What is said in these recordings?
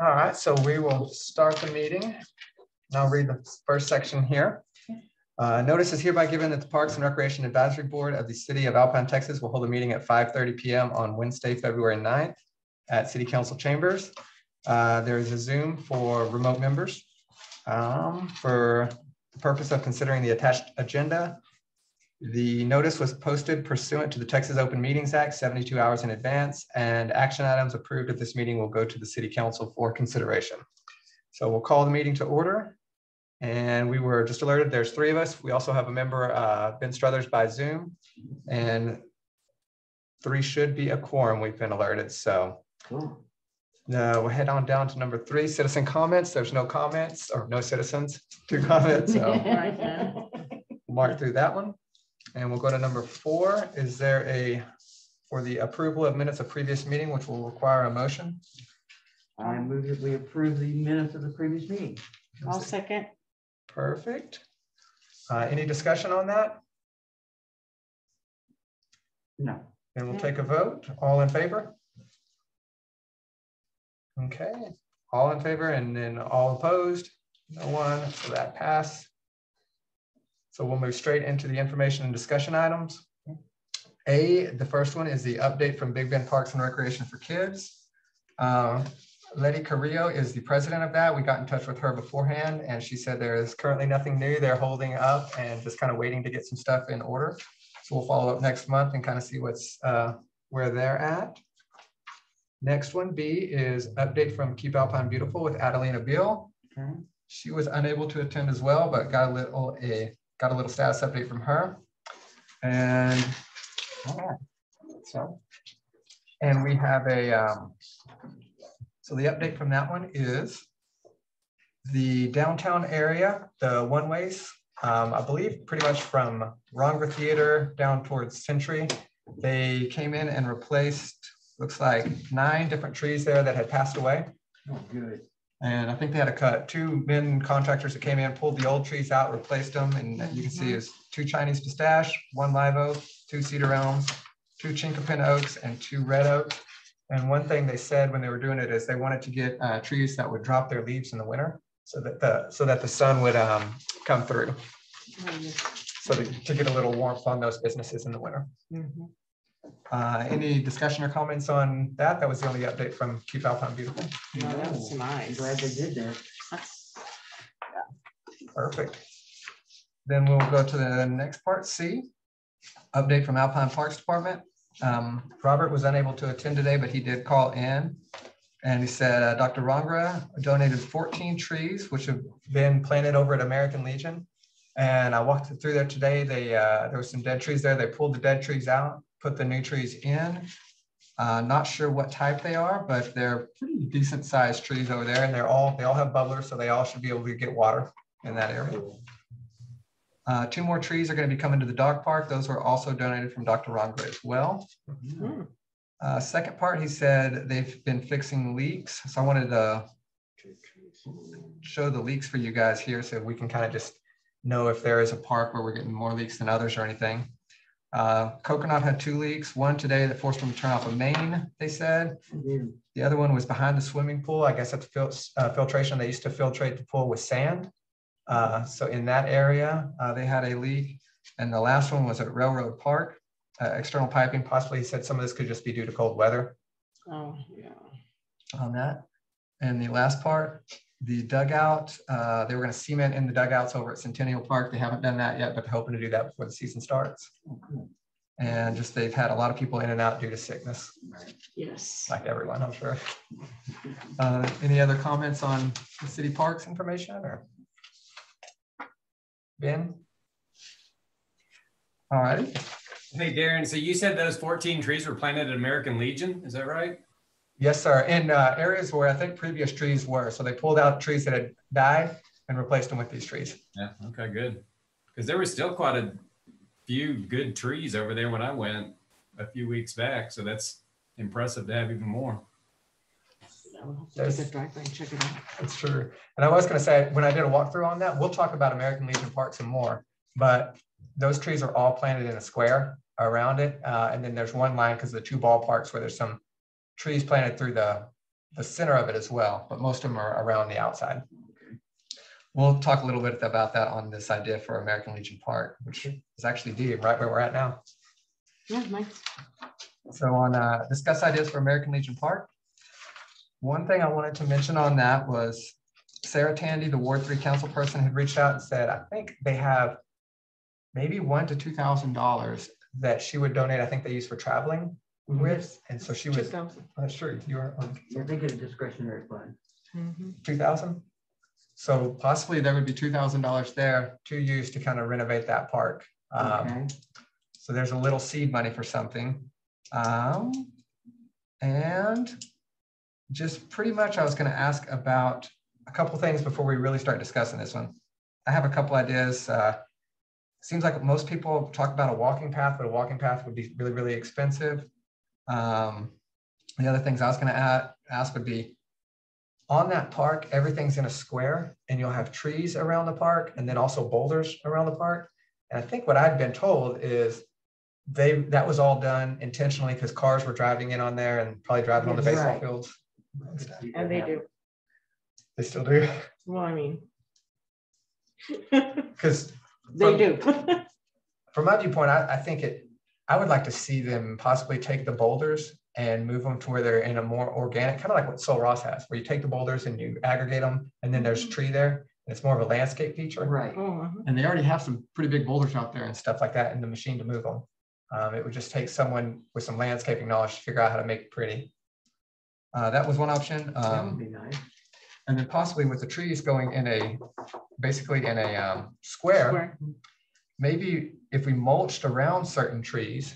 All right, so we will start the meeting. I'll read the first section here. Uh, notice is hereby given that the Parks and Recreation Advisory Board of the City of Alpine, Texas will hold a meeting at 5:30 PM on Wednesday, February 9th at City Council Chambers. Uh, there is a Zoom for remote members. Um, for the purpose of considering the attached agenda, the notice was posted pursuant to the Texas Open Meetings Act 72 hours in advance, and action items approved at this meeting will go to the City Council for consideration. So we'll call the meeting to order. And we were just alerted, there's three of us. We also have a member, uh, Ben Struthers by Zoom. And three should be a quorum, we've been alerted, so. No, we'll head on down to number three, citizen comments. There's no comments or no citizens to comment, so mark through that one. And we'll go to number four. Is there a, for the approval of minutes of previous meeting, which will require a motion? I move that we approve the minutes of the previous meeting. I'll second. Perfect. Uh, any discussion on that? No. And we'll take a vote. All in favor? Okay, all in favor and then all opposed? No one, so that passed. So we'll move straight into the information and discussion items. A, the first one is the update from Big Bend Parks and Recreation for Kids. Uh, Letty Carrillo is the president of that. We got in touch with her beforehand and she said there is currently nothing new. They're holding up and just kind of waiting to get some stuff in order. So we'll follow up next month and kind of see what's uh, where they're at. Next one, B, is update from Keep Alpine Beautiful with Adelina Beal. Okay. She was unable to attend as well, but got a little a got a little status update from her. And so and we have a um, so the update from that one is the downtown area, the one ways, um, I believe pretty much from Ronger Theater down towards Century. They came in and replaced, looks like nine different trees there that had passed away. Oh, good. And I think they had to cut two men contractors that came in, pulled the old trees out, replaced them. And you can see is two Chinese pistache, one live oak, two cedar elms, two chinkapin oaks, and two red oaks. And one thing they said when they were doing it is they wanted to get uh, trees that would drop their leaves in the winter so that the so that the sun would um, come through. So to, to get a little warmth on those businesses in the winter. Mhm. Uh, any discussion or comments on that? That was the only update from Keep Alpine Beautiful. No, that was I'm nice. glad they did that. That's- Perfect. Then we'll go to the next part, C. Update from Alpine Parks Department. Um, Robert was unable to attend today, but he did call in. And he said, uh, Dr. Rongra donated fourteen trees, which have been planted over at American Legion. And I walked through there today. They, uh, there were some dead trees there. They pulled the dead trees out, put the new trees in. Uh, not sure what type they are, but they're pretty decent sized trees over there and they're all, they all have bubblers, so they all should be able to get water in that area. Uh, two more trees are going to be coming to the dog park. Those were also donated from Dr. Rongra as well. Hmm. Uh, second part, he said they've been fixing leaks. So I wanted to show the leaks for you guys here so we can kind of just know if there is a park where we're getting more leaks than others or anything. Uh, Kokernot had two leaks, one today that forced them to turn off a main, they said. Dude, The other one was behind the swimming pool. I guess that's fil- uh, filtration. They used to filtrate the pool with sand. Uh, so in that area, uh, they had a leak. And the last one was at Railroad Park, uh, external piping. Possibly he said some of this could just be due to cold weather Oh, yeah. on that. And the last part, the dugout, uh, they were going to cement in the dugouts over at Centennial Park. They haven't done that yet, but they're hoping to do that before the season starts. oh, cool. And just they've had a lot of people in and out due to sickness, Yes. like everyone, I'm sure. Uh, any other comments on the city parks information or? Ben? All righty. Hey, Darren, so you said those 14 trees were planted at American Legion, is that right? Yes, sir. In uh, areas where I think previous trees were, so they pulled out trees that had died and replaced them with these trees. Yeah, okay, good. Because there was still quite a few good trees over there when I went a few weeks back, so that's impressive to have even more. I'll have to Take a drive by and check it out. That's true. And I was going to say, when I did a walkthrough on that, we'll talk about American Legion Park some more. But those trees are all planted in a square around it. Uh, and then there's one line because the two ballparks where there's some trees planted through the, the center of it as well, but most of them are around the outside. We'll talk a little bit about that on this idea for American Legion Park, which is actually D, right where we're at now. Yeah, nice. So on uh, discuss ideas for American Legion Park. One thing I wanted to mention on that was Sarah Tandy, the Ward Three council person, had reached out and said, I think they have maybe one to two thousand dollars that she would donate. I think they use for traveling with. And so she Two was, thousand. uh, sure, you are on Yeah, they get a discretionary fund. Mhm. two thousand. So possibly there would be two thousand dollars there to use to kind of renovate that park. Um, Okay, So there's a little seed money for something. Um, and just pretty much I was gonna ask about a couple things before we really start discussing this one. I have a couple ideas. Uh, seems like most people talk about a walking path, but a walking path would be really, really expensive. Um, the other things I was gonna ask would be on that park, everything's in a square and you'll have trees around the park and then also boulders around the park. And I think what I'd been told is they, that was all done intentionally because cars were driving in on there and probably driving on the baseball right. fields. And they do. They still do, Well, I mean. because They do. from my viewpoint, I, I think it, I would like to see them possibly take the boulders and move them to where they're in a more organic, kind of like what Sul Ross has, where you take the boulders and you aggregate them and then there's a tree there. and It's more of a landscape feature. right. Oh, uh-huh. And they already have some pretty big boulders out there and stuff like that in the machine to move them. Um, it would just take someone with some landscaping knowledge to figure out how to make it pretty. Uh, that was one option. That would Um, be nice. and then possibly with the trees going in a, basically in a, um, square, Square. Maybe if we mulched around certain trees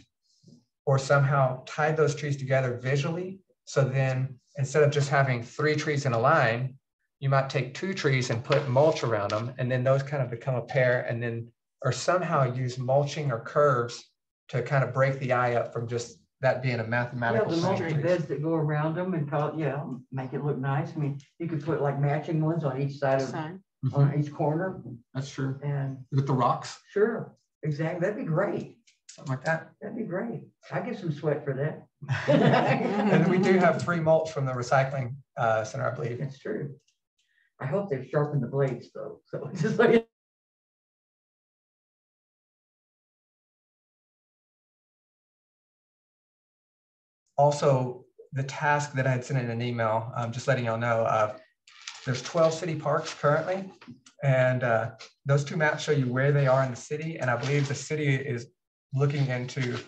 or somehow tied those trees together visually, so then instead of just having three trees in a line, you might take two trees and put mulch around them, and then those kind of become a pair, and then, or somehow use mulching or curves to kind of break the eye up from just that being a Yeah, mathematical. the set of multi beds that go around them and call, it, yeah, make it look nice. I mean, you could put like matching ones on each side of, Sign. Mhm, on each corner That's true. and With the rocks, sure, exactly. That'd be great. something like that. That'd be great. I get some sweat for that. And we do have free mulch from the recycling uh, center, I believe. It's true. I hope they've sharpened the blades though, so just like. also the task that I had sent in an email, um, just letting y'all know, uh, there's 12 city parks currently. And uh, those two maps show you where they are in the city. And I believe the city is looking into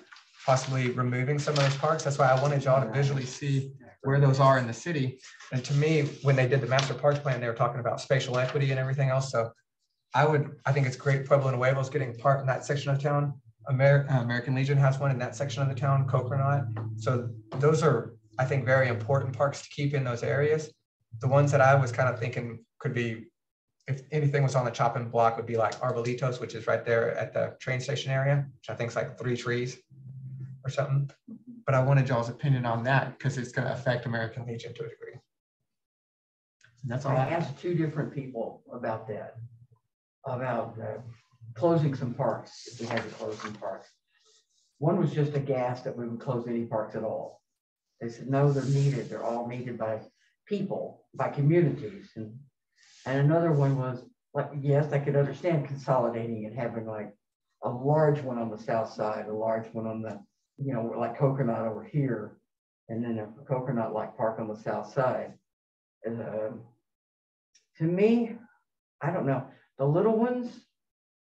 possibly removing some of those parks. That's why I wanted y'all to visually see where those are in the city. And to me, when they did the master parks plan, they were talking about spatial equity and everything else. So I would, I think it's great Pueblo Nuevo is getting a park in that section of town. Amer- uh, American Legion has one in that section of the town, Kokernot. So those are, I think, very important parks to keep in those areas. The ones that I was kind of thinking could be, if anything was on the chopping block, would be like Arbolitos, which is right there at the train station area, which I think is like three trees or something. But I wanted y'all's opinion on that because it's going to affect American Legion to a degree. And that's all I I have. asked two different people about that. About uh, closing some parks, if we had to close some parks. One was just aghast that we would close any parks at all. They said, no, they're needed. They're all needed by people, by communities. And, and another one was like, yes, I could understand consolidating and having like a large one on the south side, a large one on the, you know, like Kokernot over here. And then a Kokernot like park on the south side. Um, to me, I don't know, the little ones,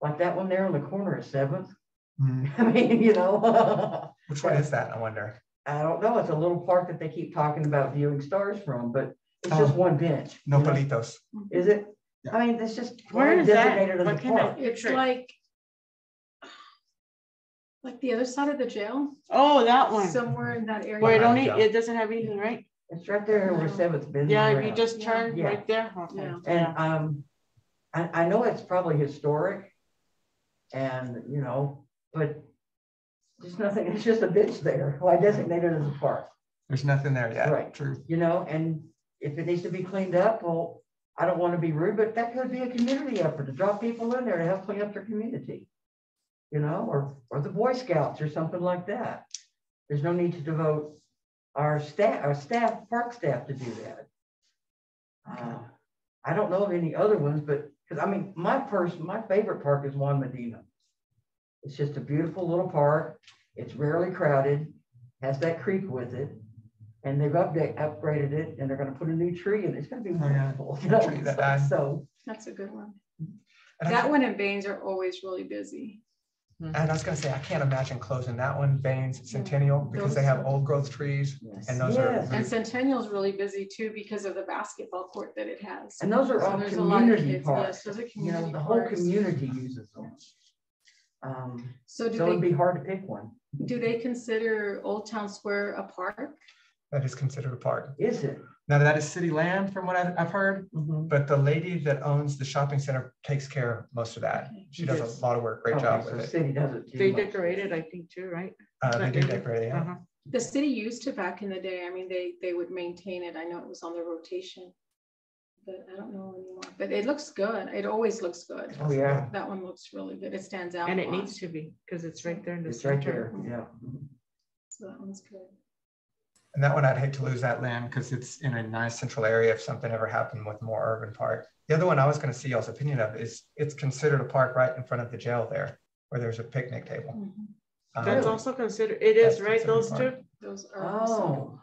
like that one there on the corner at Seventh. Hmm. I mean, you know, Which one is that? I wonder. I don't know. It's a little park that they keep talking about viewing stars from, but it's just Oh. one bench. No you know? palitos. Is it? Yeah. I mean, it's just Where is that? What a kind of- It's Picture it. like, like the other side of the jail, Oh, that one. somewhere in that area. Where it Behind only, it doesn't have anything, right? It's right there where Seventh's been. Yeah, if you just turn Yeah. right there. Okay. Yeah. And um, I, I know it's probably historic and, you know, but there's nothing, it's just a bench there. Why designate it as a park, There's nothing there yet. Right. True. you know, and if it needs to be cleaned up, well, I don't want to be rude, but that could be a community effort to draw people in there to help clean up their community. You know, or, or the Boy Scouts or something like that. There's no need to devote our staff, our staff, park staff to do that. Uh, I don't know of any other ones, but, because I mean, my person, my favorite park is Juan Medina. It's just a beautiful little park. It's rarely crowded, has that creek with it. And they've update, upgraded it and they're gonna put a new tree and. It's gonna be Oh, yeah. wonderful. you know, tree that so- So, That's a good one. And I That can't- one and Baines are always really busy. And I was gonna say, I can't imagine closing that one, Baines Centennial, because they have old growth trees. yes. And those are Yes. And Centennial's really busy too because of the basketball court that it has. And those are So all there's a lot of community kids, parks. Yes, those are You know, community the whole parks. community uses them. Um, So do so it'd they, be hard to pick one. do they consider Old Town Square a park? That is considered a park. Is it? Now, that is city land from what I've, I've heard, Mhm. but the lady that owns the shopping center takes care of most of that. She does Yes. a lot of work, great Okay, job so with it. The city does it do They much. decorated, I think, too, right? Uh, they do decorate, yeah. Uh-huh. The city used to back in the day. I mean, they, they would maintain it. I know it was on the rotation. But I don't know anymore, but it looks good. It always looks good. Oh, yeah. That one looks really good. It stands out. And it needs to be, because it's right there in the It's right center. there, yeah. So that one's good. And that one, I'd hate to lose that land because it's in a nice central area if something ever happened with more urban park. The other one I was gonna see y'all's opinion of is it's considered a park right in front of the jail there, where there's a picnic table. Mhm. Um, That's also considered, it is, right, those considered two? Those are. also- Oh.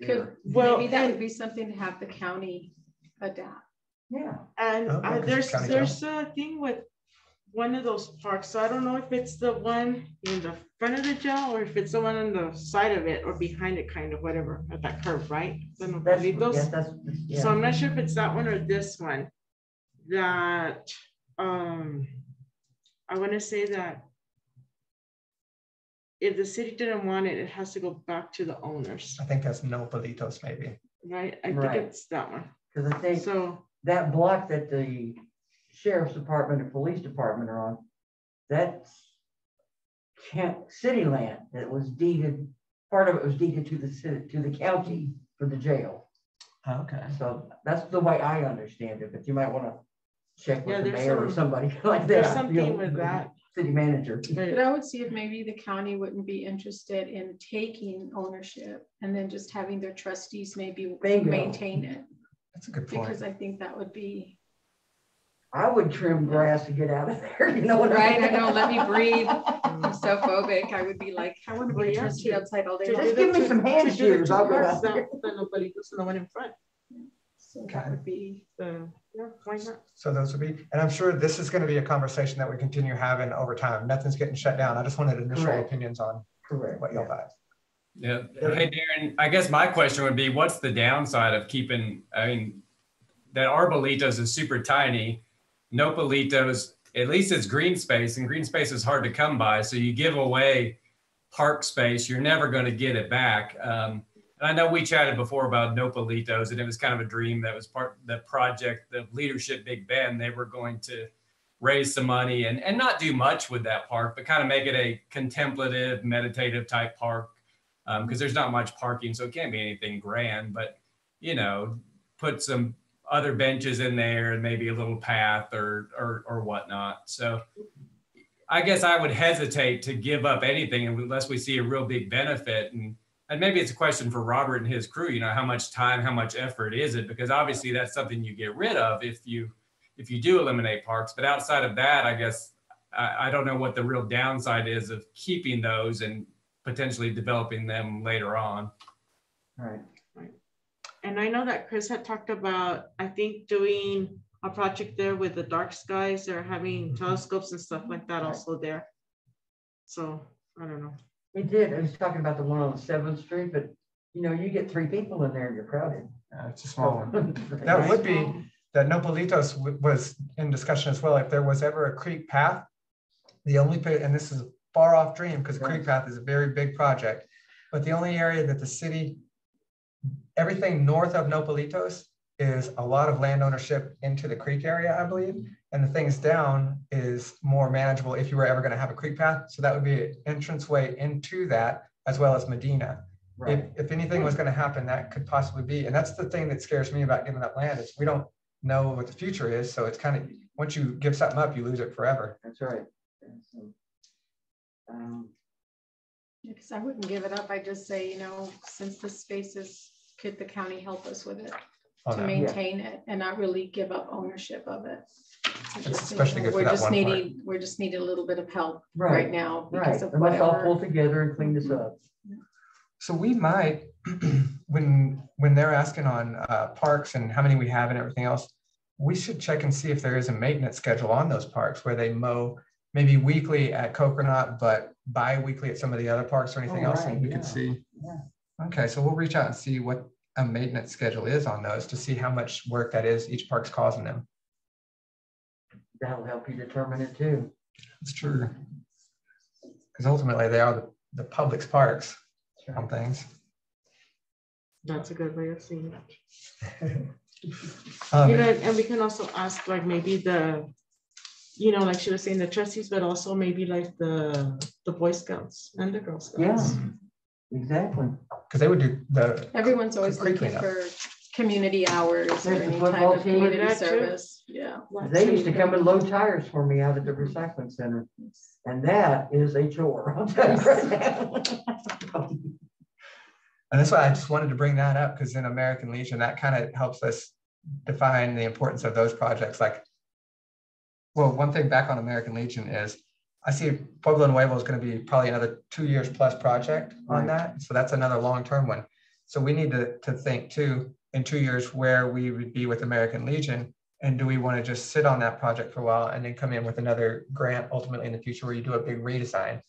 Could, dear. Well, maybe that and- would be something to have the county adapt. Yeah, And Oh, uh, 'cause it's there's, county there's a thing with one of those parks, so I don't know if it's the one in the front of the jail or if it's the one on the side of it or behind it, kind of whatever, at that curve, right? The that's, Nopalitos. yes, that's, So. I'm not sure if it's that one or this one. That, um, I wanna say that if the city didn't want it, it has to go back to the owners, I think that's no Bolitos maybe. right? I think Right. it's that one. Because I think So, that block that the sheriff's department and police department are on, that's can't, city land that was deeded, part of it was deeded to the city, to the county for the jail. Okay. So that's the way I understand it, but you might want to check Yeah, with the there's mayor or somebody like that. there's you something know, with that. City manager. But I would see if maybe the county wouldn't be interested in taking ownership and then just having their trustees maybe Bingo. maintain it. That's a good point. Because I think that would be, I would trim grass to get out of there, you know what right, I I mean? know, let me breathe. I'm so phobic. I would be like, I want to Well, be a yeah, outside all day. to long. Just give me two- some hand to do the shears, two I'll go parts, out there. that- that nobody goes to the one in front. So that would be, So, yeah, why not? So those would be, and I'm sure this is gonna be a conversation that we continue having over time. Nothing's getting shut down. I just wanted initial Correct. opinions on Correct. what y'all yeah. thought. Yeah. Hey, Darren, I guess my question would be, what's the downside of keeping, I mean, that Arbolitos is super tiny. Nopalitos, at least it's green space and green space is hard to come by. So you give away park space, you're never going to get it back. Um, and I know we chatted before about Nopalitos and it was kind of a dream that was part the project, the leadership Big Bend, they were going to raise some money and, and not do much with that park, but kind of make it a contemplative, meditative type park because there's not much parking, so it can't be anything grand. But you know, put some other benches in there and maybe a little path or or or whatnot. So I guess I would hesitate to give up anything unless we see a real big benefit. And and maybe it's a question for Robert and his crew. You know, how much time, how much effort is it? Because obviously that's something you get rid of if you if you do eliminate parks. But outside of that, I guess I, I don't know what the real downside is of keeping those and potentially developing them later on. Right. And I know that Chris had talked about, I think, doing a project there with the dark skies. They're having telescopes and stuff like that Right. also there. So, I don't know. We did. I was talking about the one on Seventh Street, but you know, you get three people in there and you're crowded. Uh, It's a small one. That would be, that Nopalitos w- was in discussion as well. If there was ever a creek path, the only, pa- and this is a far off dream because Right. creek path is a very big project. But the only area that the city, everything north of Nopalitos is a lot of land ownership into the creek area, I believe. And the things down is more manageable if you were ever going to have a creek path. So that would be an entranceway into that as well as Medina. If, Right. if anything was gonna happen, that could possibly be, and that's the thing that scares me about giving up land, is we don't know what the future is, so it's kind of, once you give something up, you lose it forever. That's right. Yeah, so, um, Because I wouldn't give it up. I just say, you know, since the space is, could the county help us with it on to that. maintain it and not really give up ownership of it? So especially good We're that just one part. needing, we're just needing a little bit of help right Right, now right. because of And let's all pull together and clean this up. So we might, when, when they're asking on uh, parks and how many we have and everything else, we should check and see if there is a maintenance schedule on those parks where they mow maybe weekly at Kokernot, but bi-weekly at some of the other parks or anything Oh, else that right, we yeah, could see. yeah. Okay, so we'll reach out and see what a maintenance schedule is on those to see how much work that is each park's causing them. That'll help you determine it too. That's true. Because ultimately they are the, the public's parks That's on things. That's a good way of seeing it. Um, You know, and we can also ask like maybe the, you know, like she was saying, the trustees, but also maybe like the, the Boy Scouts and the Girl Scouts. Yeah. Scouts. Exactly. Because they would do the, Everyone's always Creek looking cleanup. for community hours or There's the any football type of team. community That too. service. Yeah. They used to come and load tires for me out at the recycling center. And that is a chore. I'll tell you right now. And that's why I just wanted to bring that up because in American Legion, that kind of helps us define the importance of those projects. Like, well, one thing back on American Legion is I see Pueblo Nuevo is going to be probably another two years plus project on Right. that. So that's another long-term one. So we need to, to think too, in two years, where we would be with American Legion. And do we want to just sit on that project for a while and then come in with another grant ultimately in the future where you do a big redesign?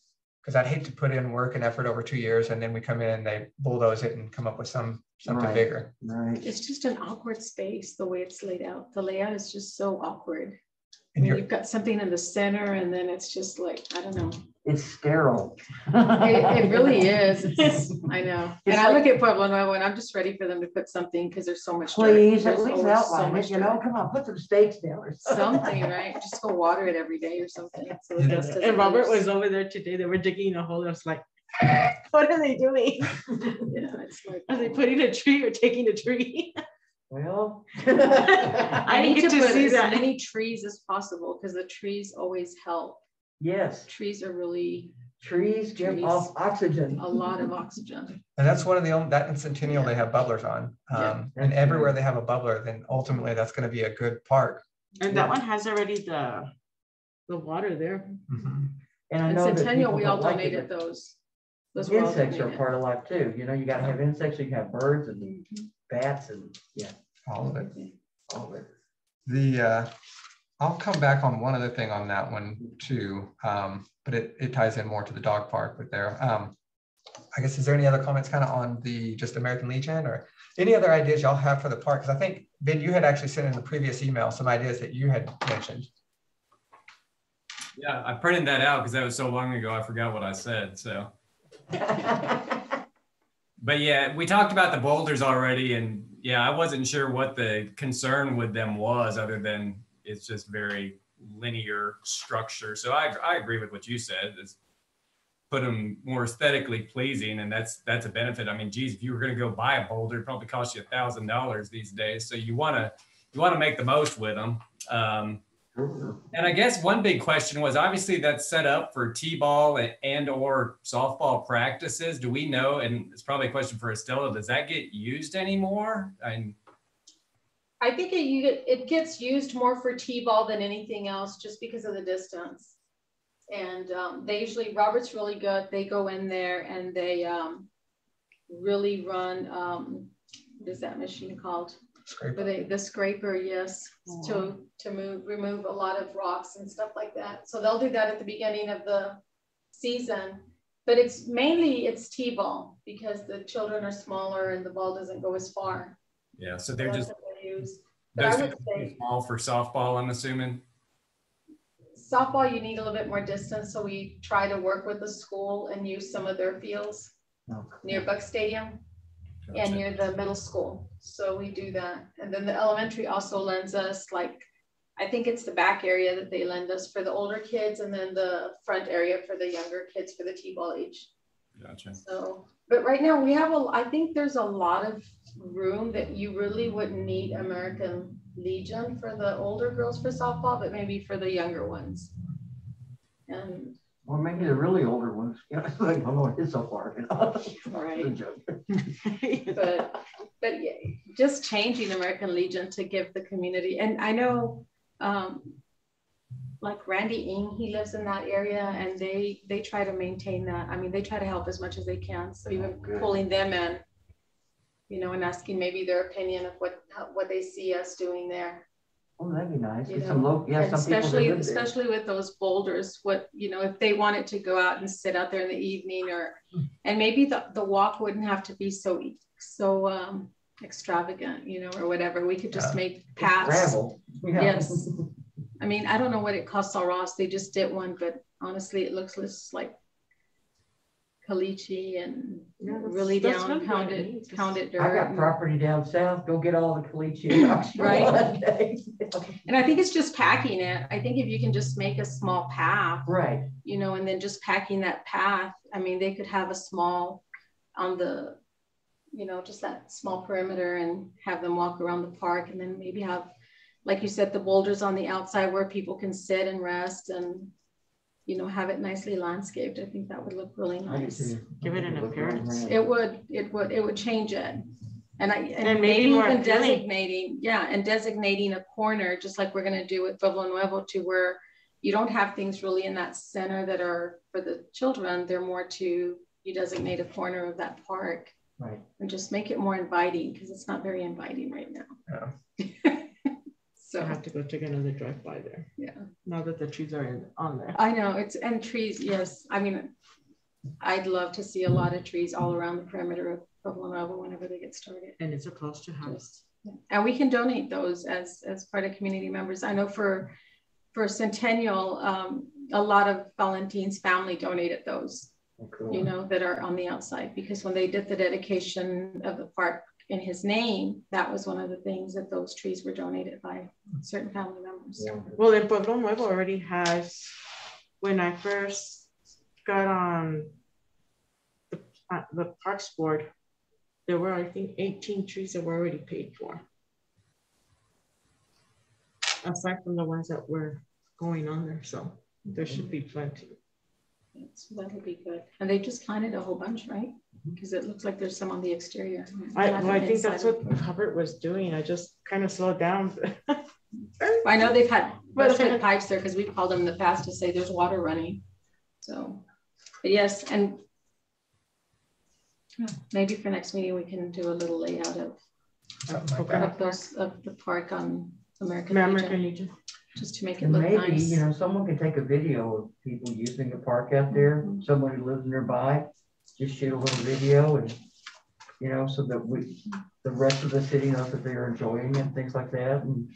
Because I'd hate to put in work and effort over two years and then we come in and they bulldoze it and come up with some, something Right. bigger. Right. It's just an awkward space, the way it's laid out. The layout is just so awkward. I And mean, you're, you've got something in the center and then it's just like, I don't know. It's sterile. It, it really is. It's, I know. And It's I look at Pueblo Nuevo and I'm just ready for them to put something because there's so much. dirt. Please, at There's least always so outline much you know, dirt. come on, put some stakes down or Something, right? Just go water it every day or something. so the dust doesn't And Robert loose. was over there today. They were digging a hole. I was like, what are they doing? Yeah, it's like. Are they putting a tree or taking a tree? Well. I need need to put see as that. Many trees as possible because the trees always help. Yes, Trees are really trees give Trees. off oxygen. a lot of oxygen. and that's one of the, only that in Centennial, they have bubblers on. Yeah. Um, and That's everywhere right. they have a bubbler, then ultimately that's going to be a good park. And that one has already the, the water there. Mhm. And I know that Centennial, we all don't like it, donated those. Those Insects are part of life too, you know, you gotta have insects, you can have birds and Mhm. Bats and, yeah, All of it. all of it. The, uh, I'll come back on one other thing on that one too, um, but it, it ties in more to the dog park with there. Um, I guess, is there any other comments kind of on the, just American Legion or any other ideas y'all have for the park? Because I think, Ben, you had actually sent in the previous email some ideas that you had mentioned. Yeah, I printed that out because that was so long ago. I forgot what I said. So, but yeah, we talked about the boulders already, and yeah, I wasn't sure what the concern with them was, other than it's just very linear structure. So I I agree with what you said. Is put them more aesthetically pleasing, and that's that's a benefit. I mean, geez, if you were going to go buy a boulder, it probably cost you a thousand dollars these days. So you want to you want to make the most with them. Um, and I guess one big question was obviously that's set up for T-ball and, and or softball practices. Do we know? And it's probably a question for Estella. Does that get used anymore? And I think it, it gets used more for T-ball than anything else, just because of the distance. And um, they usually, Robert's really good. They go in there and they um, really run, um, what is that machine called? Scrape. Where they, the scraper, yes, to, to move, remove a lot of rocks and stuff like that. So they'll do that at the beginning of the season. But it's mainly, it's T-ball because the children are smaller and the ball doesn't go as far. yeah, so So they're that's just what they use. Those are say- small for softball. I'm assuming. Softball, you need a little bit more distance, so we try to work with the school and use some of their fields oh, near Buck Stadium and near the middle school. So we do that. And then the elementary also lends us like, I think it's the back area that they lend us for the older kids and then the front area for the younger kids for the T-ball age. Gotcha. So, but right now we have a, I think there's a lot of room that you really wouldn't need American Legion for the older girls for softball, but maybe for the younger ones. And Or maybe the really older ones, you know, like, oh, it's so far, you know. Right. It's a joke. but but yeah, just changing American Legion to give the community and I know um like Randy Ing, he lives in that area and they they try to maintain that. I mean, they try to help as much as they can. So even Good. pulling them in, you know, and asking maybe their opinion of what how- what they see us doing there. Oh, that'd be nice. You some know, local, yeah, some especially especially with those boulders, what you know, if they wanted to go out and sit out there in the evening or and maybe the, the walk wouldn't have to be so so um extravagant, you know, or whatever. We could just Yeah. make paths. Gravel. Yeah. Yes. I mean, I don't know what it costs Sul Ross. They just did one, but honestly, it looks like caliche and Yeah, that's- really that's down really it pounded, needs. pounded dirt. I got property down south, go get all the caliche rocks. you Right. want. And I think it's just packing it. I think if you can just make a small path, Right, you know, and then just packing that path, I mean, they could have a small on the, you know, just that small perimeter and have them walk around the park and then maybe have, like you said, the boulders on the outside where people can sit and rest and, you know, have it nicely landscaped. I think that would look really nice. Give it an appearance. It would, it would, it would change it. And I, and And maybe maybe more even designating, yeah, and designating a corner, just like we're gonna do with Pueblo Nuevo to where you don't have things really in that center that are for the children. They're more to, you designate a corner of that park Right. and just make it more inviting because it's not very inviting right now. I So, have to go take another drive by there. yeah. Now that the trees are in, on there. I know it's and trees, yes. I mean, I'd love to see a lot of trees all around the perimeter of Pueblo Nuevo whenever they get started. And it's a close to house. Just- And we can donate those as as part of community members. I know for for Centennial, um, a lot of Valentine's family donated those, Oh, Cool. you know, that are on the outside because when they did the dedication of the park in his name, that was one of the things that those trees were donated by certain family members. Yeah. Well, then Pueblo Nuevo already has, when I first got on the, uh, the Parks Board, there were, I think, eighteen trees that were already paid for. Aside from the ones that were going on there, so there should be plenty. So that'll be good. And they just planted a whole bunch, right? Because it looks like there's some on the exterior. I, well, I think that's what Hubbard was doing. I just kind of slowed down. I know they've had But- busted pipes there because we've called them in the past to say there's water running. So, but yes, and maybe for next meeting, we can do a little layout of, Something like Okay. of those, of the park on American American Legion, Legion. just to make it And look maybe, nice. you know, someone can take a video of people using the park out there, Mhm. someone who lives nearby, just shoot a little video and, you know, so that we, the rest of the city knows that they're enjoying it, and things like that, and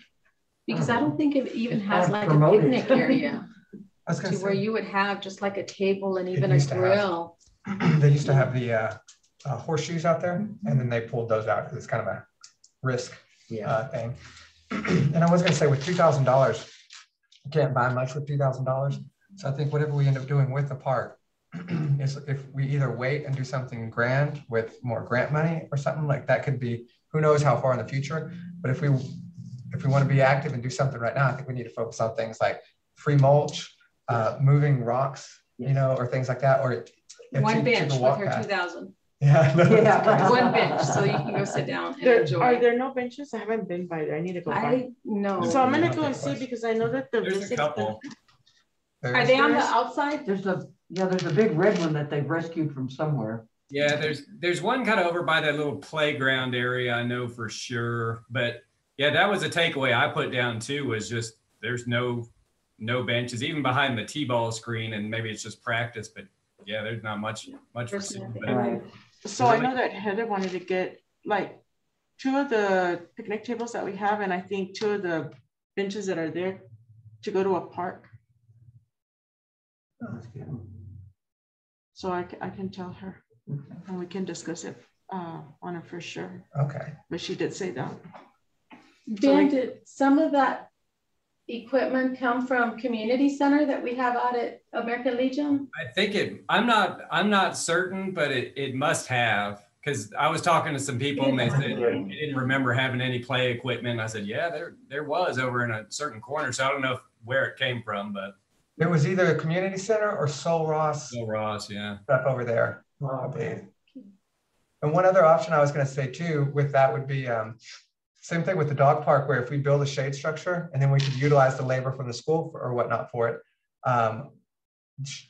Because I don't think it even has not like a picnic area to gonna where you would have just like a table and even a used to have. grill. they used to have the uh, uh, horseshoes out there and then they pulled those out because it's kind of a risk yeah. uh, thing. And I was gonna say with two thousand dollars, you can't buy much with two thousand dollars. So I think whatever we end up doing with the park is if we either wait and do something grand with more grant money or something like that could be, who knows how far in the future. But if we, if we want to be active and do something right now, I think we need to focus on things like free mulch, uh, moving rocks, you know, or things like that, or. One cheap- bench cheaper with walk her path. two thousand. Yeah. no, Yeah. One bench, so you can go sit down and There, enjoy. are there no benches? I haven't been by there. I need to go by. I know. So I'm gonna go and see because I know that the There's a visits- couple. Are There's- they on the outside? There's a, yeah, there's a big red one that they've rescued from somewhere. Yeah, there's there's one kind of over by that little playground area, I know for sure. But yeah, that was a takeaway I put down too, was just there's no no benches, even behind the T-ball screen, and maybe it's just practice, but yeah, there's not much much for There's But Right. So I know that Heather wanted to get like two of the picnic tables that we have, and I think two of the benches that are there to go to a park. Oh, that's good. So I, I can tell her Okay. and we can discuss it uh, on it for sure. Okay. But she did say that. Ben, did some of that equipment come from community center that we have out at American Legion? I think it. I'm not. I'm not certain, but it it must have because I was talking to some people and they said they didn't remember having any play equipment. I said, yeah, there there was over in a certain corner. So I don't know if, where it came from, but It was either a community center or Sul Ross Bill Ross, yeah. stuff over there. Oh, I okay. believe. And one other option I was gonna say too with that would be, um, same thing with the dog park, where if we build a shade structure and then we could utilize the labor from the school for- or whatnot for it. Um,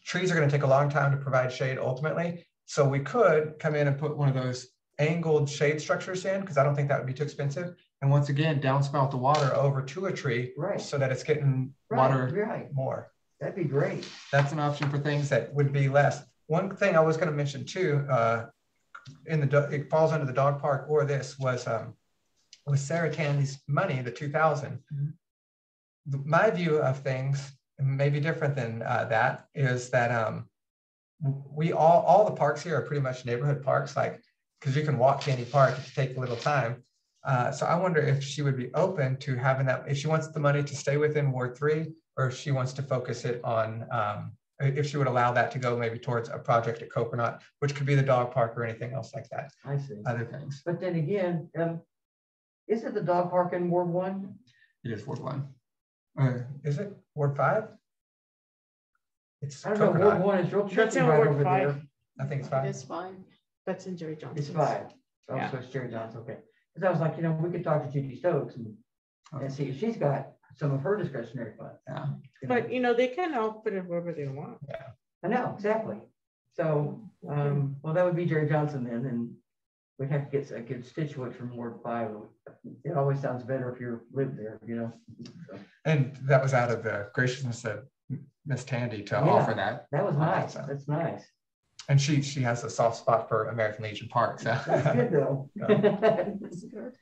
trees are gonna take a long time to provide shade ultimately, so we could come in and put one of those angled shade structures in, because I don't think that would be too expensive. And once again, downspout the water over to a tree Right, so that it's getting right, water right. more That'd be great. that's an option for things that would be less. One thing I was going to mention too, uh, in the, it falls under the dog park or this was, um, was Sarah Tandy's money, the two thousand. Mhm. My view of things, may be different than, uh, that, is that, um, we all, all the parks here are pretty much neighborhood parks, like, because you can walk to any park if you take a little time. Uh, so I wonder if she would be open to having that, if she wants the money to stay within Ward Three, or if she wants to focus it on, um, if she would allow that to go maybe towards a project at Kokernot, which could be the dog park or anything else like that, I see. other things. But then again, um, is it the dog park in Ward One? It is Ward One. Uh, is it Ward Five? It's I don't know, Ward One is real tricky in right Ward over five. there. I think it's It five. is fine. That's in Jerry Johnson. It's five. Oh, Yeah. so it's Jerry Johnson, okay. Because I was like, you know, we could talk to Judy Stokes and, and see if she's got some of her discretionary funds. Yeah. But, you know, they can all put it wherever they want. Yeah. I know, exactly. So, um, well, that would be Jerry Johnson then, and we'd have to get a good constituent from Ward Five. It always sounds better if you live there, you know? So, And that was out of the graciousness of Miss Tandy to Yeah. offer that. That was nice, so- that's nice. And she, she has a soft spot for American Legion Park, so. That's good though. That's good.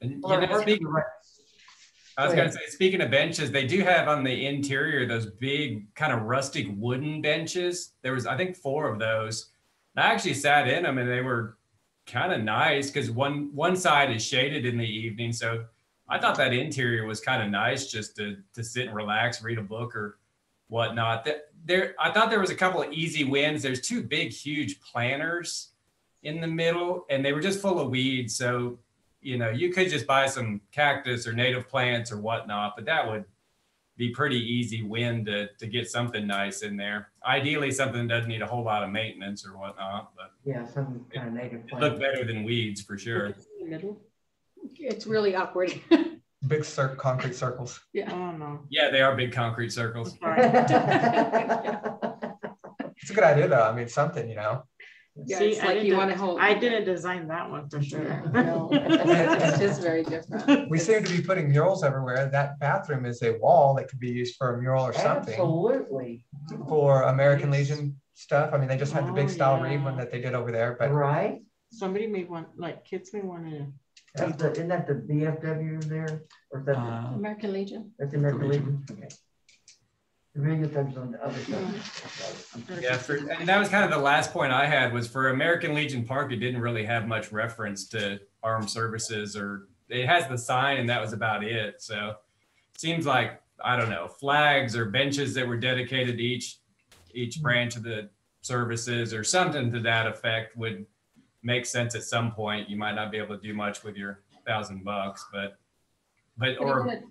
And you know, speaking, I was gonna say, speaking of benches, they do have on the interior those big kind of rustic wooden benches. There was, I think, four of those. And I actually sat in them and they were kind of nice because one one side is shaded in the evening. So I thought that interior was kind of nice just to to sit and relax, read a book or whatnot. That there, I thought there was a couple of easy wins. There's two big, huge planters in the middle, and they were just full of weeds. So you know, you could just buy some cactus or native plants or whatnot, but that would be pretty easy win to, to get something nice in there. Ideally, something that doesn't need a whole lot of maintenance or whatnot, but Yeah, some kind of native it look better than weeds for sure. In the middle. It's really awkward. Big cir- concrete circles. Yeah. Oh, no. Yeah, they are big concrete circles. Sorry. It's a good idea though. I mean, something, you know. Yeah, See, it's I like didn't you want to hold. I didn't design that one for sure. No, It's just very different. We seem to be putting murals everywhere. That bathroom is a wall that could be used for a mural or something Absolutely, for American Legion stuff. I mean, they just had the big Oh, style read one that they did over there, but right? Somebody may want, like, kids may want to, That's the, isn't that the VFW there? Or is that, the- uh, American Legion. that's the American Legion. Legion? Okay. The VFW's on the other side. Yeah, for, and that was kind of the last point I had was for American Legion Park, it didn't really have much reference to armed services or it has the sign and that was about it. So seems like, I don't know, flags or benches that were dedicated to each, each branch of the services or something to that effect would make sense at some point. You might not be able to do much with your thousand bucks, but, but, But or even You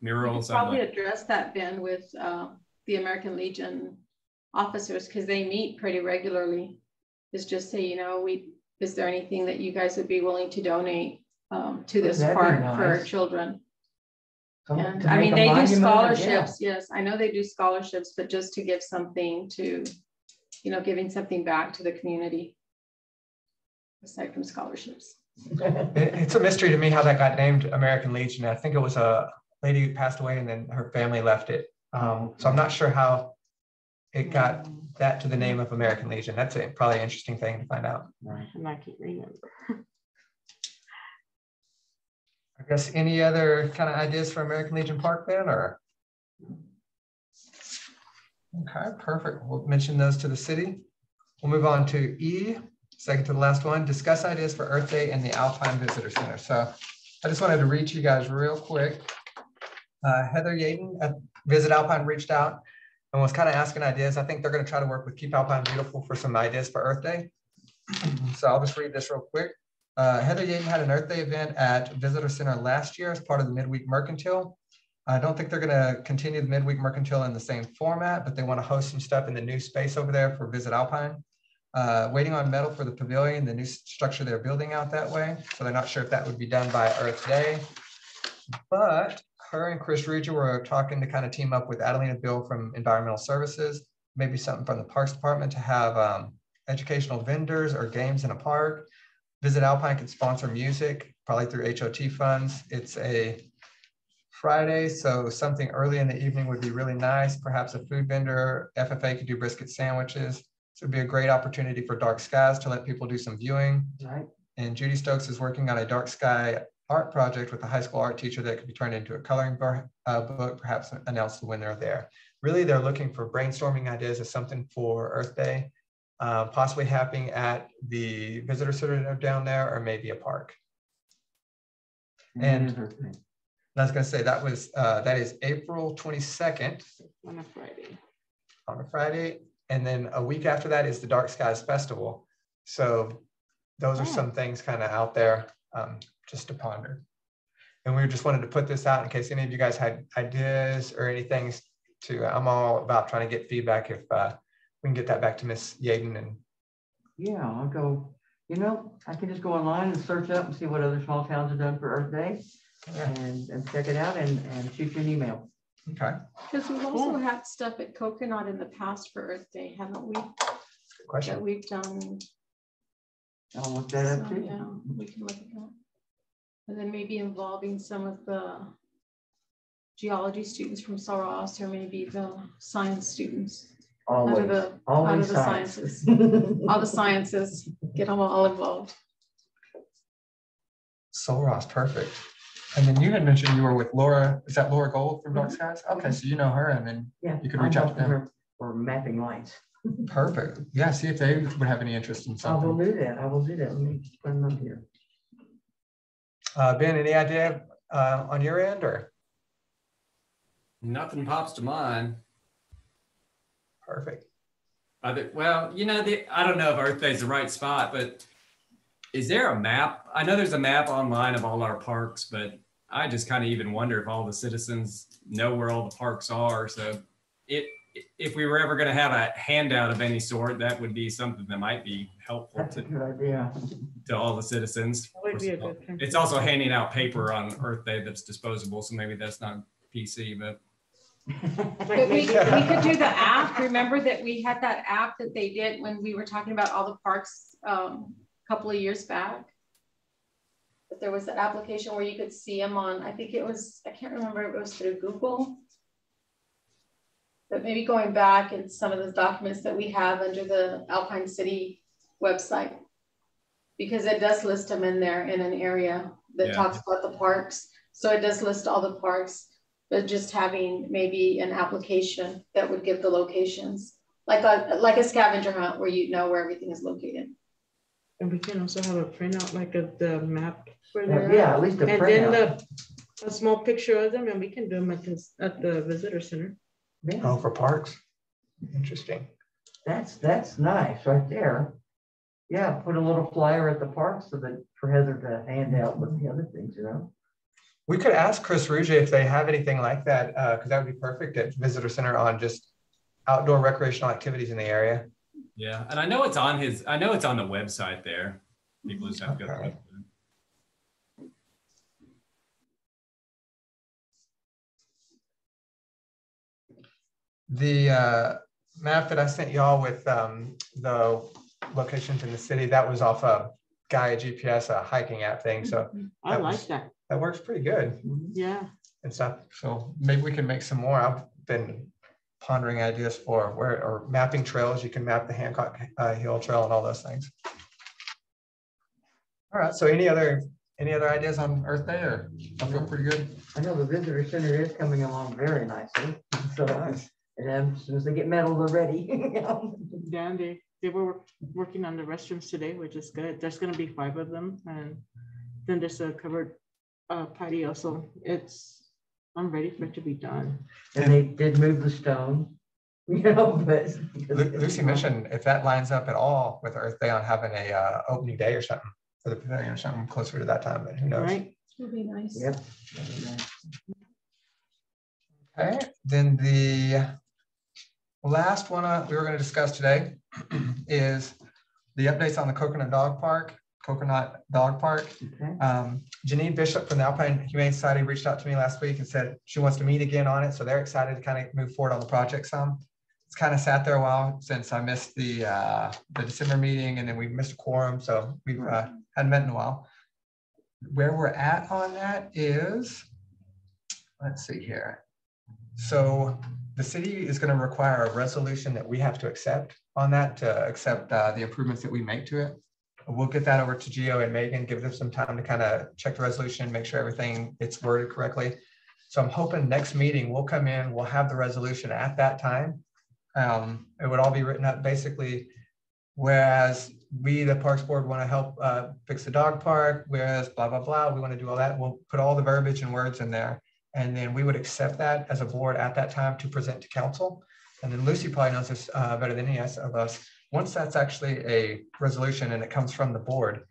murals. could probably address that, Ben, with uh, the American Legion officers, because they meet pretty regularly. Is just say, you know, we, is there anything that you guys would be willing to donate um, to this That'd be park for nice. children? Some- And I mean, they do monument, yeah. scholarships, yes, I know they do scholarships, but just to give something to, you know, giving something back to the community. Aside from scholarships. it- it's a mystery to me how that got named American Legion. I think it was a lady who passed away and then her family left it. Um, so I'm not sure how it got that to the name of American Legion. That's a, probably an interesting thing to find out. and I can't remember. I guess any other kind of ideas for American Legion Park then, or? Okay, perfect. We'll mention those to the city. We'll move on to E, second to the last one, discuss ideas for Earth Day and the Alpine Visitor Center. So I just wanted to read to you guys real quick. Uh, Heather Yaden at Visit Alpine reached out and was kind of asking ideas. I think they're going to try to work with Keep Alpine Beautiful for some ideas for Earth Day. So I'll just read this real quick. Uh, Heather Yaden had an Earth Day event at Visitor Center last year as part of the midweek mercantile. I don't think they're gonna continue the midweek mercantile in the same format, but they want to host some stuff in the new space over there for Visit Alpine. Uh, waiting on metal for the pavilion, the new structure they're building out that way. So they're not sure if that would be done by Earth Day. But her and Chris Ruger were talking to kind of team up with Adelina Bill from Environmental Services, maybe something from the Parks Department to have um, educational vendors or games in a park. Visit Alpine could sponsor music, probably through HOT funds. It's a Friday, so something early in the evening would be really nice. Perhaps a food vendor, FFA could do brisket sandwiches. So it'd be a great opportunity for Dark Skies to let people do some viewing. Right, And Judy Stokes is working on a dark sky art project with a high school art teacher that could be turned into a coloring bar- uh, book, perhaps announce the winner there. Really, they're looking for brainstorming ideas of something for Earth Day, uh, possibly happening at the visitor center down there or maybe a park. and And- it is her thing. And I was gonna say, that was, uh, that is April twenty-second On a Friday. on a Friday. And then a week after that is the Dark Skies Festival. So those are Oh. some things kind of out there, um, just to ponder. And we just wanted to put this out in case any of you guys had ideas or anything to, I'm all about trying to get feedback if, uh, we can get that back to Miss Yaden and, Yeah, I'll go, you know, I can just go online and search up and see what other small towns have done for Earth Day yeah, and, and check it out and, and shoot you an email. Okay, Because we've Cool. also had stuff at Kokernot in the past for Earth Day, haven't we? good That question. we've done, I'll look that so up too. yeah, we can look at that. And then maybe involving some of the geology students from Sul Ross or maybe the science students. Out of Always, the, out of always the science. sciences, all the sciences, get them all involved. Sul Ross, perfect. And then you had mentioned you were with Laura, is that Laura Gold from Mm-hmm. Dark Skies? Okay, so you know her and then, Yeah. You could I'm reach out to them. her For mapping lights. perfect. Yeah, see if they would have any interest in something. I will do that. I will do that. Let me put them up here. Uh, Ben, any idea, uh, on your end or? Nothing pops to mind. Perfect. Other, well, you know, the, I don't know if Earth Day is the right spot, but is there a map? I know there's a map online of all our parks, but I just kind of even wonder if all the citizens know where all the parks are. So it, if we were ever going to have a handout of any sort, that would be something that might be helpful That's a to, good idea. to all the citizens. That would be a good thing. It's also handing out paper on Earth Day that's disposable, so maybe that's not PC, but But we, we could do the app. Remember that we had that app that they did when we were talking about all the parks um, a couple of years back. But there was that application where you could see them on, I think it was, I can't remember, if it was through Google. But maybe going back in some of the documents that we have under the Alpine City website. Because it does list them in there in an area that Yeah. talks about the parks. So it does list all the parks but just having maybe an application that would give the locations, like a, like a scavenger hunt where you know where everything is located. And we can also have a printout like of the map. where Yeah, they're Yeah, at. at least a And then the, a small picture of them and we can do them at the, at the visitor center. Yeah, Oh, for parks? Interesting. that's, that's nice right there. Yeah, put a little flyer at the park so that for Heather to hand out with the other things, you know? We could ask Chris Ruge if they have anything like that, uh, because that would be perfect at Visitor Center on just outdoor recreational activities in the area. Yeah. And I know it's on his, I know it's on the website there. People just have to go. Okay. The uh, map that I sent y'all with um, the locations in the city, that was off of Gaia GPS, a hiking app thing. So I That like was- that. that works pretty good Yeah. and stuff. So maybe we can make some more. I've been pondering ideas for where, or mapping trails. You can map the Hancock uh, Hill Trail and all those things. All right, so any other, any other ideas on Earth Day or I feel pretty good? I know the visitor center is coming along very nicely. So, nice. and as soon as they get metal, they're ready. you? Dan, they, they were working on the restrooms today, which is good. There's gonna be five of them and then there's a covered uh, patio, so it's, I'm ready for it to be done. And they did move the stone, you know, but. Lu- Lucy mentioned if that lines up at all with Earth Day on having a uh, opening day or something for the pavilion or something closer to that time, but who knows? Right? It'll be nice. Yep. Okay, then the last one uh, we were going to discuss today is the updates on the Kokernot Dog Park, Kokernot Dog Park. Okay. Um, Janine Bishop from the Alpine Humane Society reached out to me last week and said she wants to meet again on it. So they're excited to kind of move forward on the project some. It's kind of sat there a while since I missed the, uh, the December meeting and then we missed a quorum. So we've, uh, hadn't met in a while. Where we're at on that is, let's see here. So the city is going to require a resolution that we have to accept on that to accept, uh, the improvements that we make to it. We'll get that over to Geo and Megan, give them some time to kind of check the resolution, make sure everything it's worded correctly. So I'm hoping next meeting, we'll come in, we'll have the resolution at that time. Um, it would all be written up basically, whereas we, the Parks Board, want to help uh, fix the dog park, whereas blah, blah, blah, we want to do all that. We'll put all the verbiage and words in there. And then we would accept that as a board at that time to present to council. And then Lucy probably knows this uh, better than any of us. Once that's actually a resolution and it comes from the board,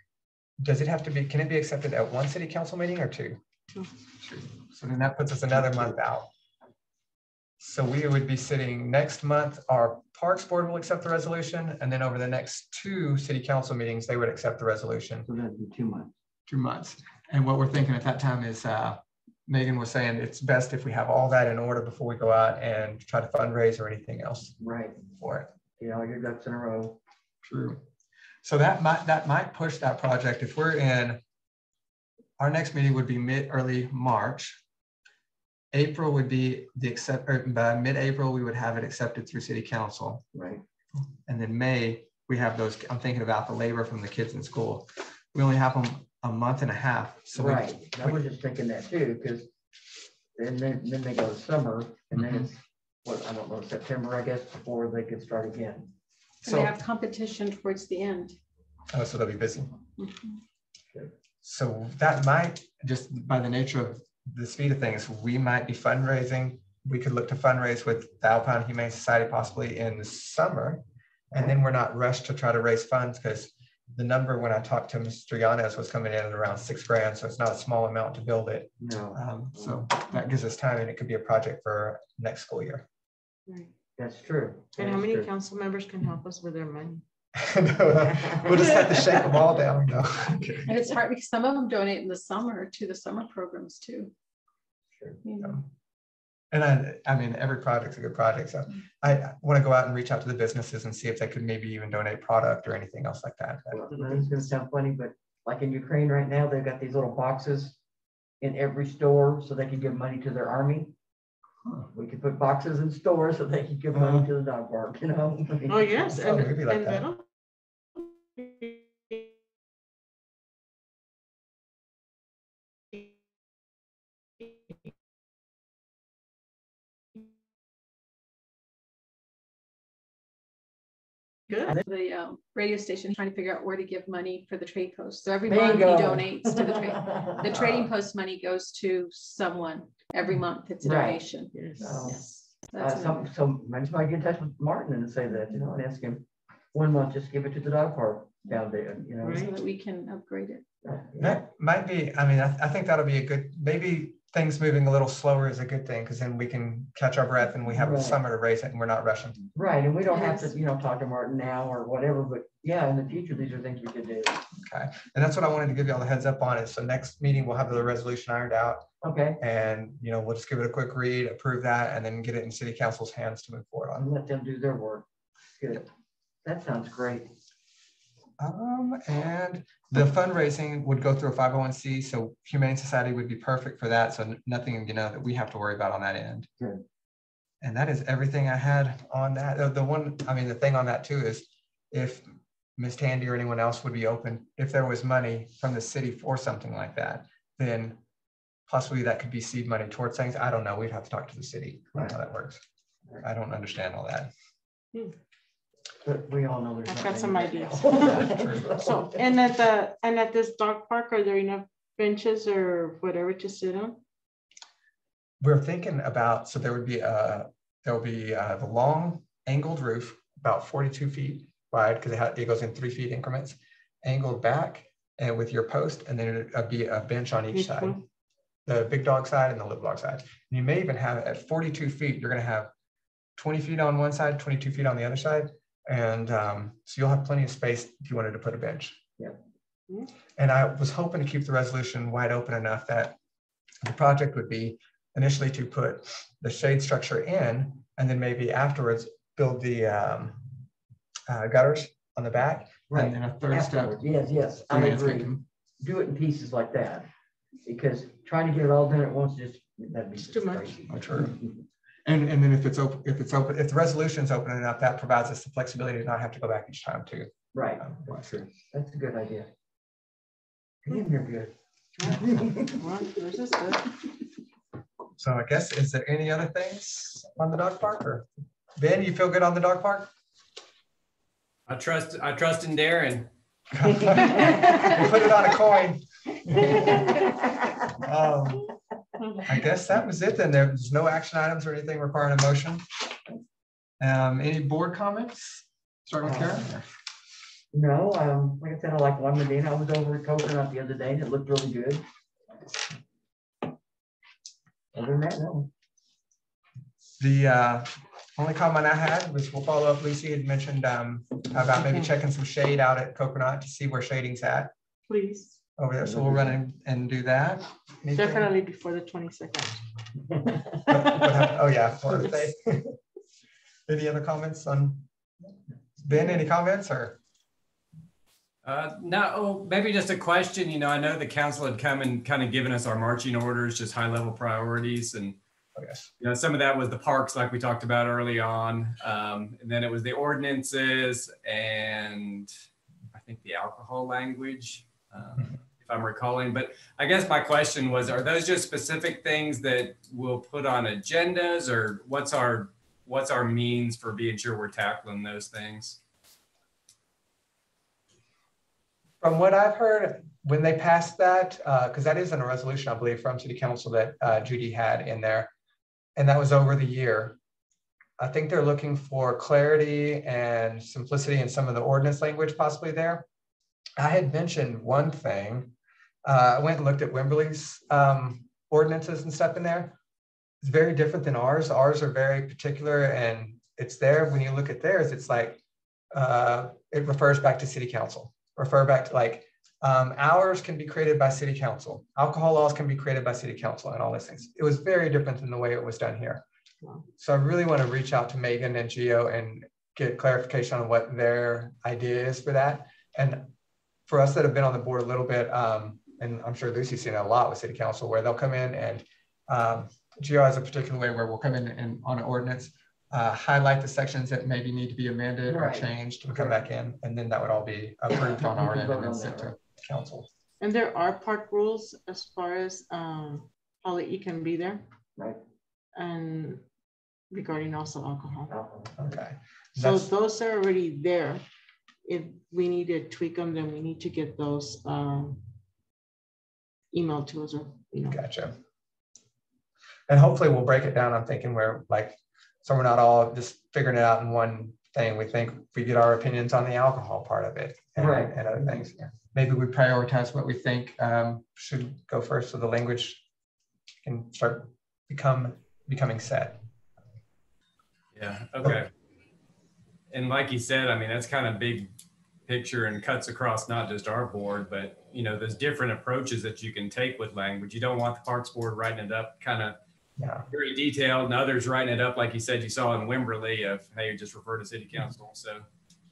does it have to be, can it be accepted at one city council meeting or two? Two. Two. So then that puts us another month out. So we would be sitting next month, our Parks Board will accept the resolution, and then over the next two city council meetings, they would accept the resolution, So that'd be two months. two months. And what we're thinking at that time is, uh, Megan was saying it's best if we have all that in order before we go out and try to fundraise or anything else Right. for it. You know, your ducks in a row. True. So that might, that might push that project if we're in, our next meeting would be mid, early March. April would be the accept, or by mid-April, we would have it accepted through city council. Right. And then May, we have those, I'm thinking about the labor from the kids in school. We only have them a month and a half. So we- Right. I was just thinking that too, because then, then, then they go to summer and then Mhm. it's, what, I don't know, September, I guess, before they could start again. So, they have competition towards the end. oh, so they'll be busy. Mhm. So that might, just by the nature of the speed of things, we might be fundraising. We could look to fundraise with the Alpine Humane Society possibly in the summer. And then we're not rushed to try to raise funds because the number when I talked to Mr. Yanes was coming in at around six grand. So it's not a small amount to build it. No, Um, so that gives us time and it could be a project for next school year. Right. that's true. And how many true. council members can help us with their money? We'll just have to shake them all down. No. Okay. And it's hard because some of them donate in the summer to the summer programs too. Sure. You know, Um, And I, I mean, every project's a good project, so mm-hmm. I want to go out and reach out to the businesses and see if they could maybe even donate product or anything else like that. Well, It's gonna sound funny, but like in Ukraine right now, they've got these little boxes in every store so they can give money to their army. We could put boxes in stores so they can give money uh-huh. to the dog park, you know? Oh, yes. Oh, and- maybe like and that. that'll- Good. the um, radio station trying to figure out where to give money for the trade post. So every month he donates to the trade. The trading post money goes to someone every month. It's a Right. donation. Yes. Yes. Uh, That's some, another- so maybe somebody get in touch with Martin and say that, you know, and ask him, one month, just give it to the dog park down there, you know? Right. So that we can upgrade it. Uh, yeah. That might be, I mean, I, I think that'll be a good, maybe things moving a little slower is a good thing, because then we can catch our breath and we have a summer to raise it and we're not rushing. Right, and we don't have to, you know, talk to Martin now or whatever, but yeah, in the future, these are things we could do. Okay. And that's what I wanted to give you all the heads up on it. So next meeting, we'll have the resolution ironed out Okay, and, you know, we'll just give it a quick read, approve that, and then get it in city council's hands to move forward on. and let them do their work. Good. That sounds great. Um, and the fundraising would go through a five oh one C, so Humane Society would be perfect for that, so nothing, you know, that we have to worry about on that end. Good. And that is everything I had on that. The, the one, I mean, the thing on that too is if Ms. Tandy or anyone else would be open, if there was money from the city for something like that, then possibly that could be seed money towards things. I don't know. We'd have to talk to the city on how that works. I don't understand all that. But we all know there's. I've got some ideas. So, and at the, and at this dog park, are there enough benches or whatever to sit on? We're thinking about, so there would be a, there'll be uh, the long angled roof, about forty-two feet wide, because it ha- it goes in three feet increments, angled back and with your post, and then it'd be a bench on each Each side. one? the big dog side and the little dog side. And you may even have at forty-two feet, you're gonna have twenty feet on one side, twenty-two feet on the other side. And um, so you'll have plenty of space if you wanted to put a bench. Yeah. Mhm. And I was hoping to keep the resolution wide open enough that the project would be initially to put the shade structure in and then maybe afterwards build the um, uh, gutters on the back. And Right. then a third step. Yes, yes, I agree. Do it in pieces like that. Because trying to get it all done at once just, that'd be It's just too much. crazy. Oh, true. And, and then if it's open, if it's open, if the resolution's open enough, that provides us the flexibility to not have to go back each time too. Right, Um, that's that's a good idea. Damn, you're good. Well, this is good. So I guess, is there any other things on the dog park or Ben, you feel good on the dog park? I trust, I trust in Darren. We'll Put it on a coin. Um, I guess that was it then. There's no action items or anything requiring a motion. Um, any board comments? Starting with Karen? No, um, like I said, I like one Medina. I was over at Kokernot the other day and it looked really good. Other than that, no. The uh, only comment I had was we'll follow up. Lucy had mentioned um, about maybe checking some shade out at Kokernot to see where shading's at Please, over there. So we'll run in and do that. Anything? definitely before the twenty-second. What- what happened? Oh, yeah. Earth Day. Any other comments on? Ben, any comments or? Uh, no, oh, maybe just a question, you know, I know the council had come and kind of given us our marching orders, just high level priorities and Oh, yes. you know, some of that was the parks like we talked about early on. Um, and then it was the ordinances and I think the alcohol language, um, I'm recalling. But I guess my question was, are those just specific things that we'll put on agendas or what's our, what's our means for being sure we're tackling those things? From what I've heard, when they passed that, because that is in a resolution, I believe, from city council that uh, Judy had in there. And that was over the year. I think they're looking for clarity and simplicity in some of the ordinance language possibly there. I had mentioned one thing. Uh, I went and looked at Wimberley's um, ordinances and stuff in there. It's very different than ours. Ours are very particular and it's there. When you look at theirs, it's like, uh, it refers back to city council refer back to like um, hours can be created by city council. Alcohol laws can be created by city council and all these things. It was very different than the way it was done here. Wow. So I really want to reach out to Megan and Geo and get clarification on what their idea is for that. And for us that have been on the board a little bit, um, and I'm sure Lucy's seen it a lot with city council where they'll come in and um, Geo has a particular way where we'll come in and on an ordinance, uh, highlight the sections that maybe need to be amended or changed and come back in, and then that would all be approved on our end and then sent to council. And there are park rules as far as um how late you can be there Right. and regarding also alcohol. Alcohol. Okay. So That's- those are already there. If we need to tweak them, then we need to get those um emailed to us or, you know. Gotcha. And hopefully we'll break it down. I'm thinking where like, so we're not all just figuring it out in one thing. We think we get our opinions on the alcohol part of it and, Right. and other things. Yeah. Maybe we prioritize what we think um, should go first so the language can start become becoming set. Yeah, okay. And like you said, I mean, that's kind of big picture and cuts across not just our board, but you know, there's different approaches that you can take with language. You don't want the Parks Board writing it up kind of Yeah. very detailed and others writing it up, like you said, you saw in Wimberley of, hey, just refer to city council. So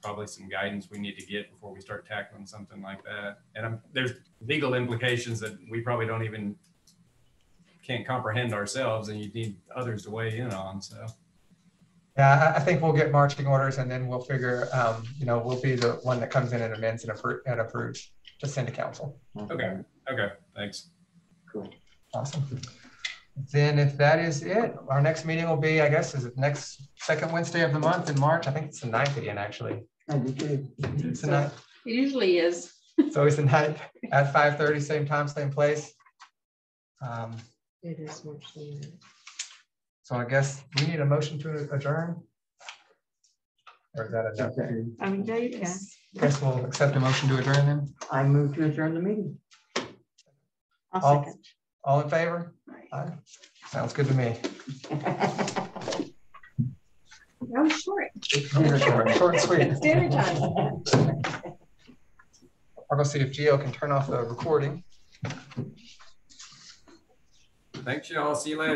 probably some guidance we need to get before we start tackling something like that. And um, there's legal implications that we probably don't even can't comprehend ourselves and you need others to weigh in on, so. Yeah, I, I think we'll get marching orders and then we'll figure, um, you know, we'll be the one that comes in and amends and appro- and approves to send to council. Okay, okay, thanks. Cool. Awesome. Then if that is it, our next meeting will be, I guess, is it next second Wednesday of the month in March? I think it's the ninth again, actually. I. It's the ninth. It usually is. It's always the ninth at five thirty, same time, same place. Um, It is much later. So I guess we need a motion to adjourn. Or is that a Okay. I mean, there Yes. I Guess we'll accept a motion to adjourn then. I move to adjourn the meeting. I'll All- second. All in favor? Aye. Sounds good to me. That was short. Short short and sweet. Dinner time. I'll go see if Geo can turn off the recording. Thanks, y'all. See you later.